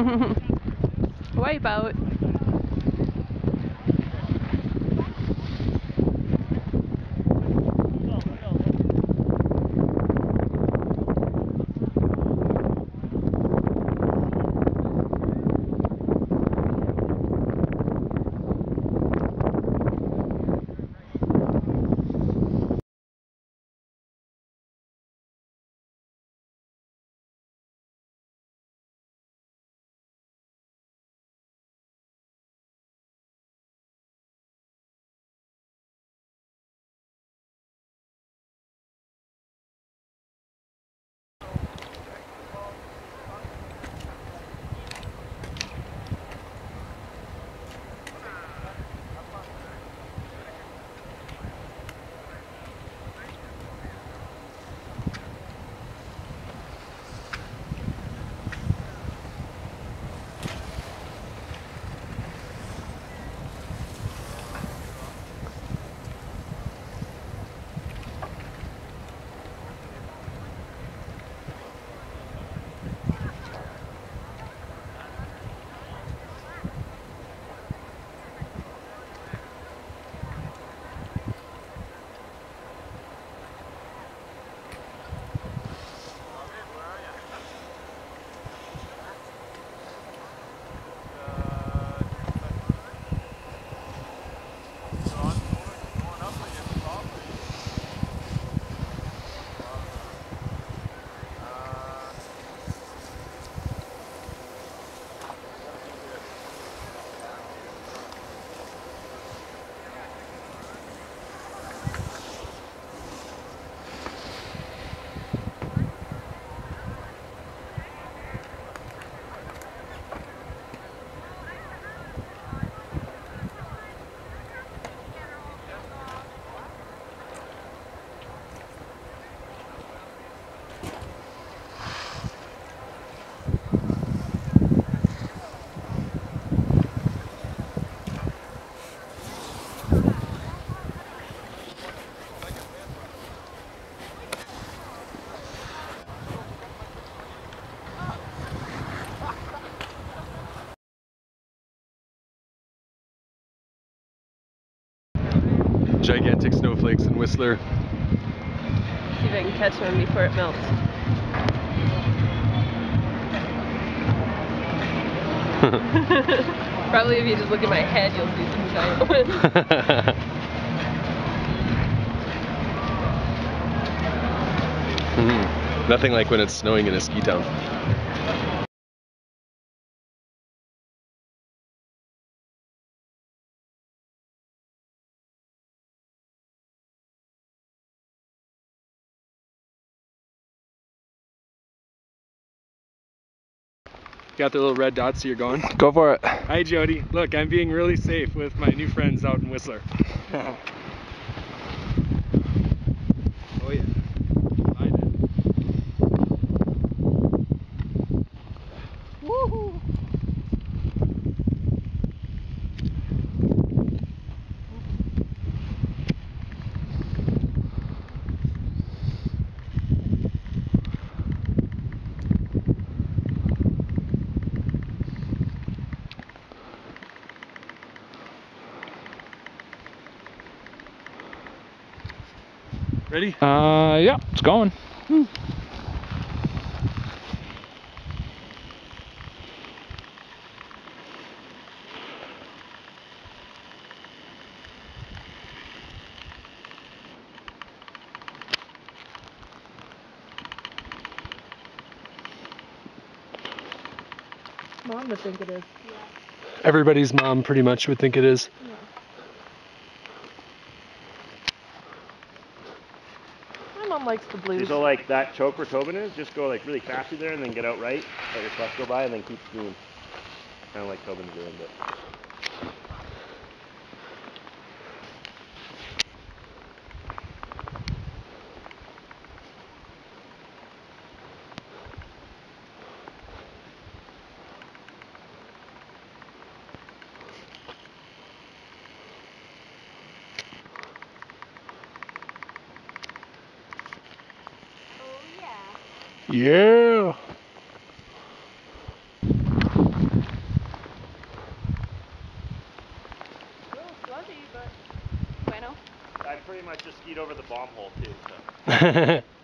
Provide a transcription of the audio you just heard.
Wipeout. Gigantic snowflakes in Whistler. See if I can catch one before it melts. Probably if you just look at my head, you'll see some giant ones. Mhm. Nothing like when it's snowing in a ski town. Got the little red dots, so you're going. Go for it. Hi, Jody. Look, I'm being really safe with my new friends out in Whistler. oh yeah. I did. Woohoo! Ready? Uh, yeah, it's going. Mom would think it is. Everybody's mom pretty much would think it is. My mom likes the blues. So like that choke where Tobin is, just go like really fast there and then get out right, let your truck go by and then keep moving. Kind of like Tobin's doing, but. Yeah. But bueno. I pretty much just skied over the bomb hole too. So.